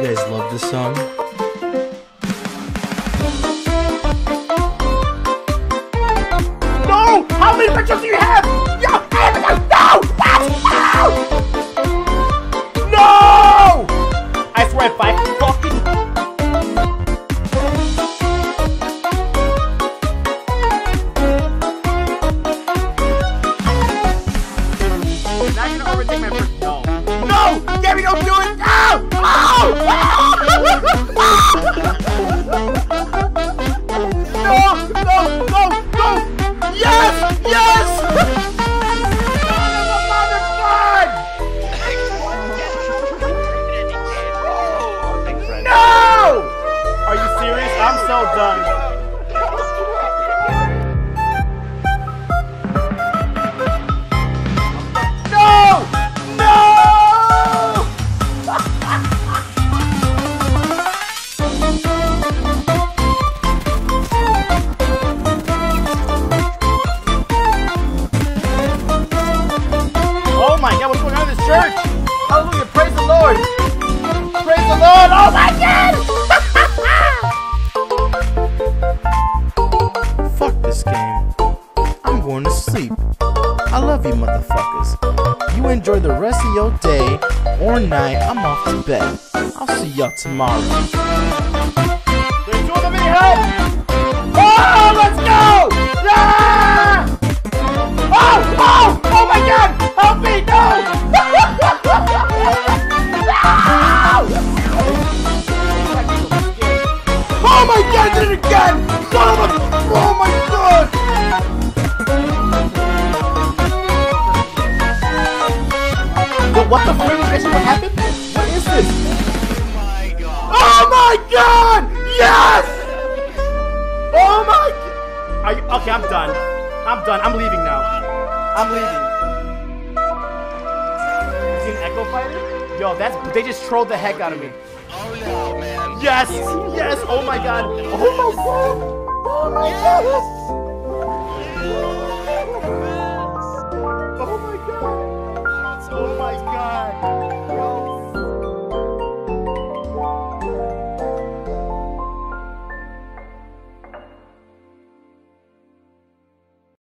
You guys love this song? No! How many pictures do you have? Yo, no! No! No! No! I swear if I fucking you're gonna overtake my first. No. No! Gabby, don't do it! Church? Hallelujah, praise the Lord! Praise the Lord! Oh my god! Fuck this game. I'm going to sleep. I love you, motherfuckers. You enjoy the rest of your day or night. I'm off to bed. I'll see y'all tomorrow. My god, I did it again! Son of a... Oh my god! Yo, what the frick is this? What happened? What is this? Oh my god! OH MY GOD! YES! Oh my you okay? I'm done. I'm done. I'm leaving now. I'm leaving. See an Echo Fighter? Yo, that's they just trolled the heck out of me. Oh man. Yes, yes. Oh my god. Oh my god. Oh my god.